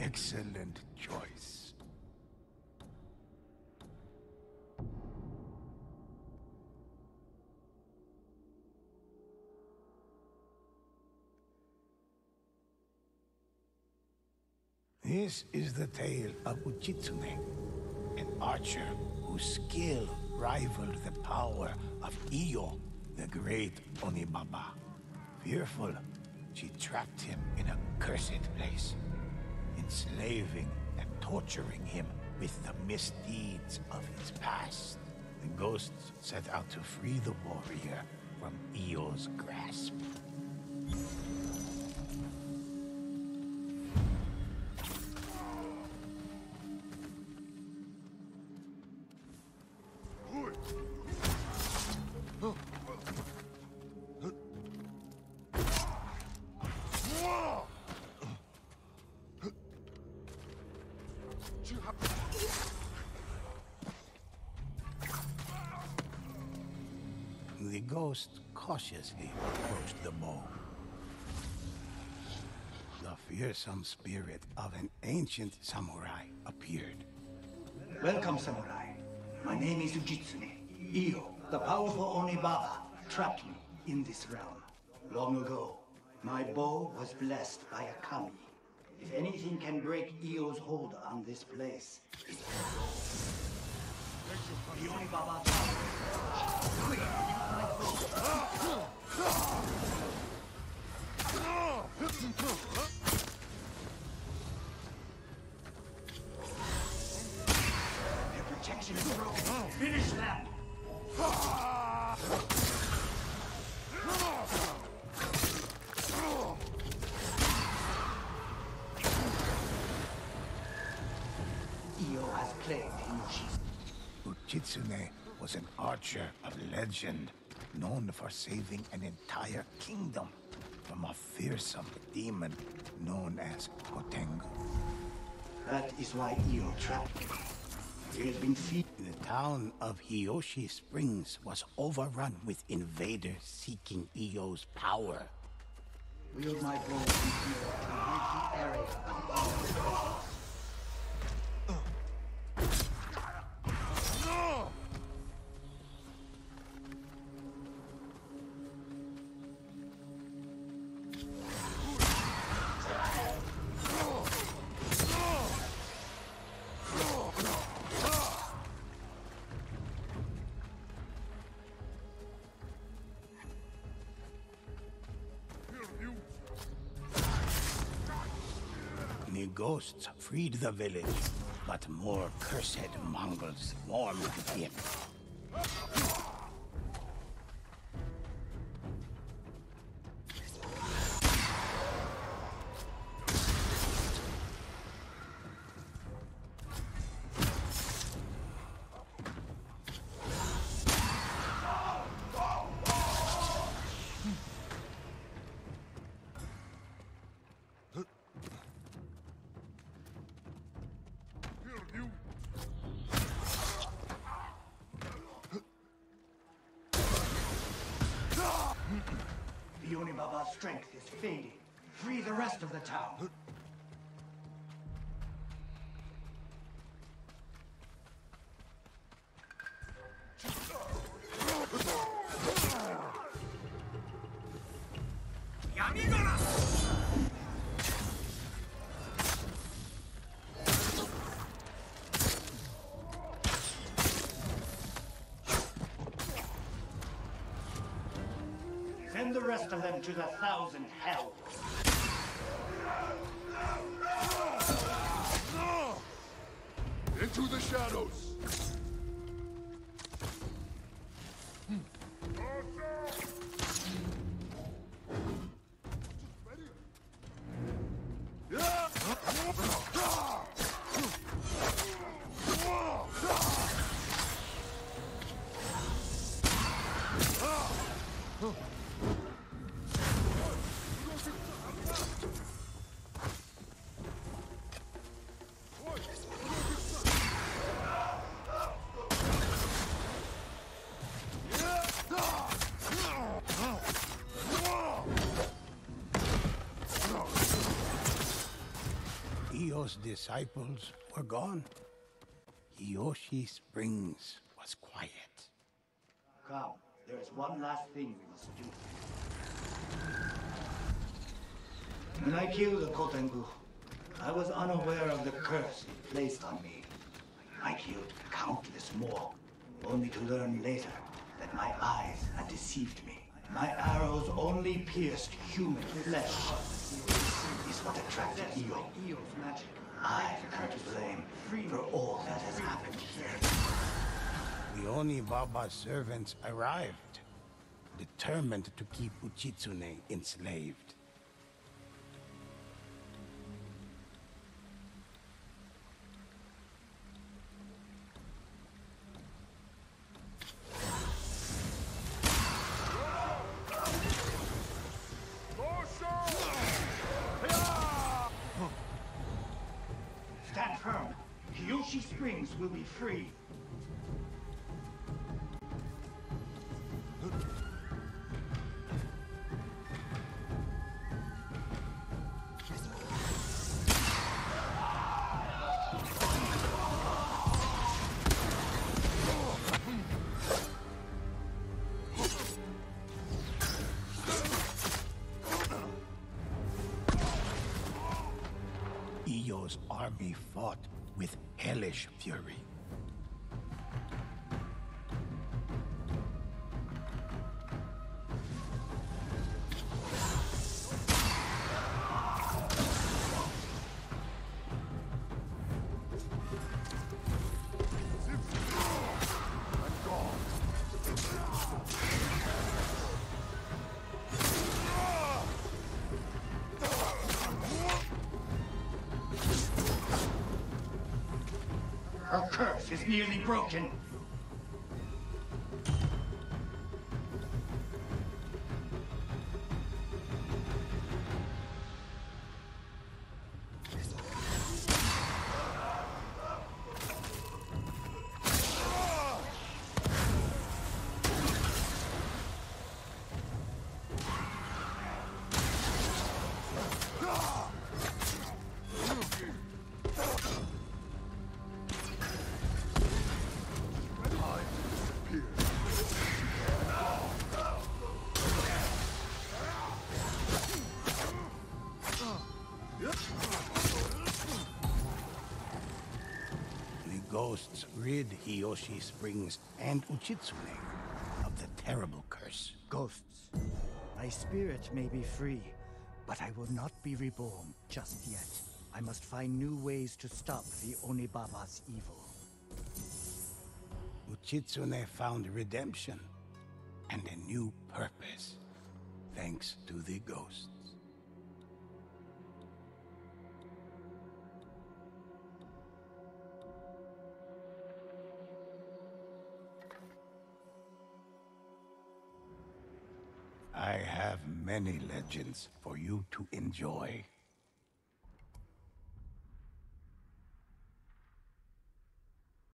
Excellent choice. This is the tale of Uchitsune, an archer whose skill rivaled the power of Iyo, the great Onibaba. Fearful, she trapped him in a cursed place, enslaving and torturing him with the misdeeds of his past. The ghosts set out to free the warrior from Iyo's grasp. The ghost cautiously approached the bow. The fearsome spirit of an ancient samurai appeared. Welcome, samurai. My name is Uchitsune. Iyo, the powerful Onibaba, trapped me in this realm. Long ago, my bow was blessed by a kami. If anything can break Iyo's hold on this place, it's the Onibaba Uchitsune was an archer of legend, known for saving an entire kingdom from a fearsome demon known as Kotengu. That is why Iyo trapped me. He has been feed. The town of Hiyoshi Springs was overrun with invaders seeking Iyo's power. Wield my bow from here to rid the area. The ghosts freed the village, but more cursed Mongols swarmed within. The Onibaba's strength is fading. Free the rest of the town. Rest of them to the thousand hells. Into the shadows! Iyo's disciples were gone. Hiyoshi Springs was quiet. Come, there is one last thing we must do. When I killed the Kotengu, I was unaware of the curse it placed on me. I killed countless more, only to learn later that my eyes had deceived me. My arrows only pierced human flesh. Is what attracted Iyo. I am to blame for all that has happened here. The Onibaba's servants arrived, determined to keep Uchitsune enslaved. Kyoshi will be free. Army fought with hellish fury. Her curse is nearly broken. Ghosts rid Hiyoshi Springs and Uchitsune of the terrible curse. Ghosts. My spirit may be free, but I will not be reborn just yet. I must find new ways to stop the Onibaba's evil. Uchitsune found redemption and a new purpose, thanks to the ghosts. I have many legends for you to enjoy.